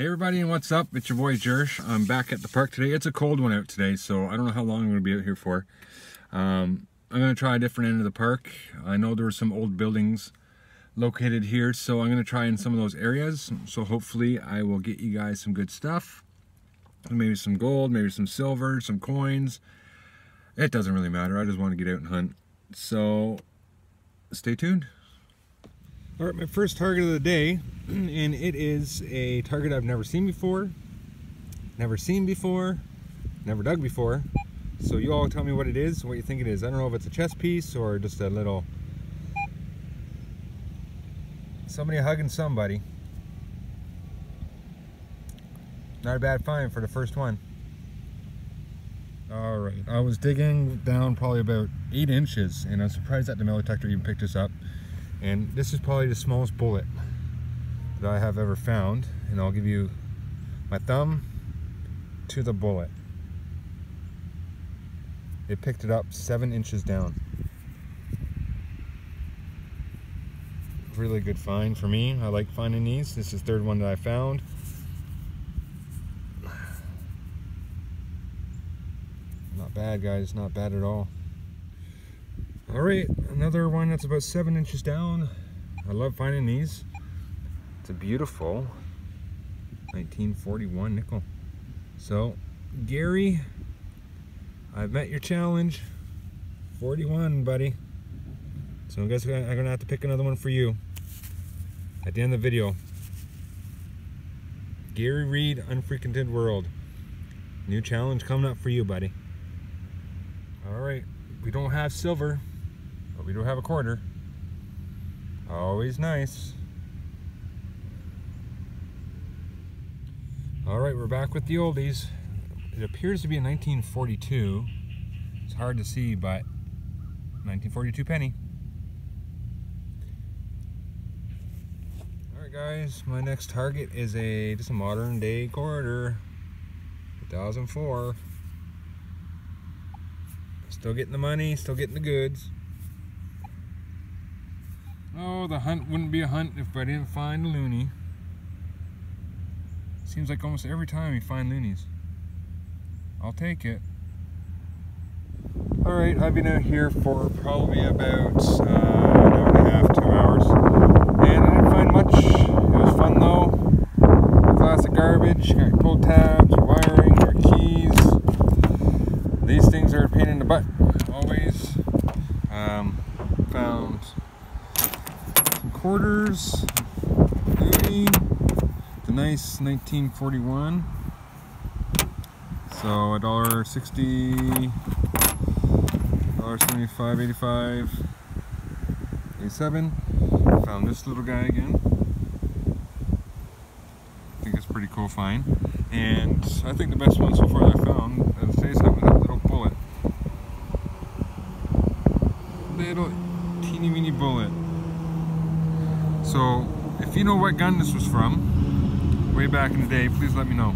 Hey everybody and what's up? It's your boy Jersh. I'm back at the park today. It's a cold one out today, so I don't know how long I'm going to be out here for. Um, I'm going to try a different end of the park. I know there were some old buildings located here, so I'm going to try in some of those areas. So hopefully I will get you guys some good stuff. Maybe some gold, maybe some silver, some coins. It doesn't really matter. I just want to get out and hunt. So stay tuned. All right, my first target of the day, and it is a target I've never seen before, never seen before, never dug before. So you all tell me what it is, what you think it is. I don't know if it's a chess piece or just a little, somebody hugging somebody. Not a bad find for the first one. All right, I was digging down probably about eight inches, and I'm surprised that the metal detector even picked this up. And this is probably the smallest bullet that I have ever found. And I'll give you my thumb to the bullet. It picked it up seven inches down. Really good find for me. I like finding these. This is the third one that I found. Not bad, guys. Not bad at all. All right, another one that's about seven inches down. I love finding these. It's a beautiful 1941 nickel. So, Gary, I've met your challenge. 41, buddy. So I guess I'm gonna have to pick another one for you at the end of the video. Gary Reed, Unfrequented World. New challenge coming up for you, buddy. All right, we don't have silver, but we do have a quarter. Always nice. All right, we're back with the oldies. It appears to be a 1942. It's hard to see, but 1942 penny. All right, guys, my next target is a just a modern day quarter, 2004. Still getting the money, still getting the goods. Oh, the hunt wouldn't be a hunt if I didn't find a loonie. Seems like almost every time we find loonies. I'll take it. Alright, I've been out here for probably about uh, an hour and a half, two hours. And I didn't find much. It was fun though. Classic garbage, got pull tabs, wiring, our keys. These things are a pain in the butt, always. Um, found quarters, louis, the nice 1941. So a dollar sixty, dollar seventy-five, eighty-five, eighty-seven. Found this little guy again. I think it's pretty cool find. And I think the best one so far that I found, something, that little bullet. Little teeny weeny bullet. So, if you know what gun this was from, way back in the day, please let me know.